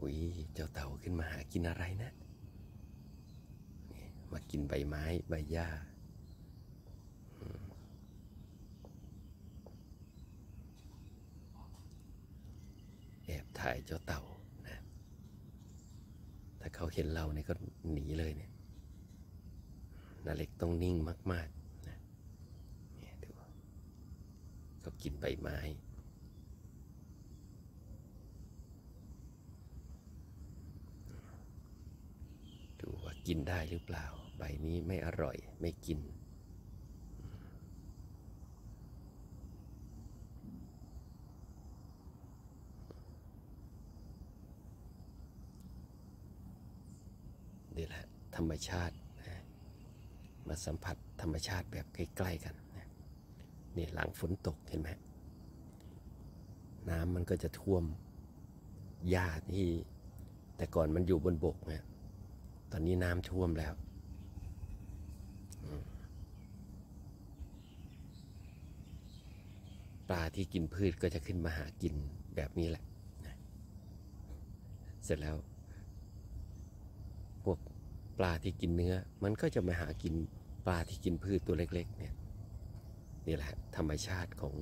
อุ้ยเจ้าเต่าขึ้นมาหากินอะไรนะ มากินใบไม้ใบหญ้าแอบถ่ายเจ้าเต่านะ ถ้าเขาเห็นเราเนี่ยก็หนีเลยเนี่ยนาเล็กต้องนิ่งมาก ๆ นะเนี่ยดูเขากินใบไม้ ดูว่า กินได้หรือเปล่า ใบนี้ไม่อร่อยไม่กิน นี่แหละ ธรรมชาตินะมาสัมผัสธรรมชาติแบบใกล้ๆกันนะนี่หลังฝนตกเห็นไหมน้ำมันก็จะท่วมหญ้าที่แต่ก่อนมันอยู่บนบกเนี่ย อนนี้น้ำท่วมแล้วปลาที่กินพืชก็จะขึ้นมาหากินแบบนี้แหละนะเสร็จแล้ว พวกปลาที่กินเนื้อ มันก็จะมาหากินปลาที่กินพืชตัวเล็ก ๆ เนี่ยนี่แหละธรรมชาติของ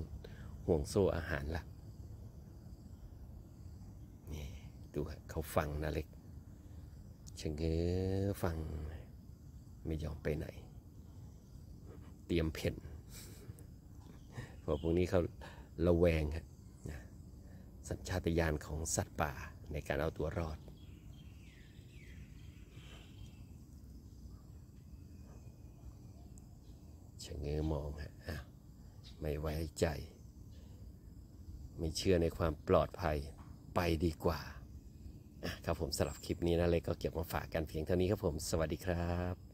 ห่วงโซ่อาหารละนี่ดูเขาฟังนะเล็ก ชะเง้อฟังไม่ยอมไปไหน เตรียมเพ่นพราะพวกนี้เขาระแวงฮะนะสัญชาตญาณของสัตว์ป่าในการเอาตัวรอด ชะเง้อมองฮะไม่ไว้ใจ ไม่เชื่อในความปลอดภัยไปดีกว่า ครับผมสำหรับคลิปนี้นะเล็กก็เก็บมาฝากกันเพียงเท่านี้ครับผม สวัสดีครับ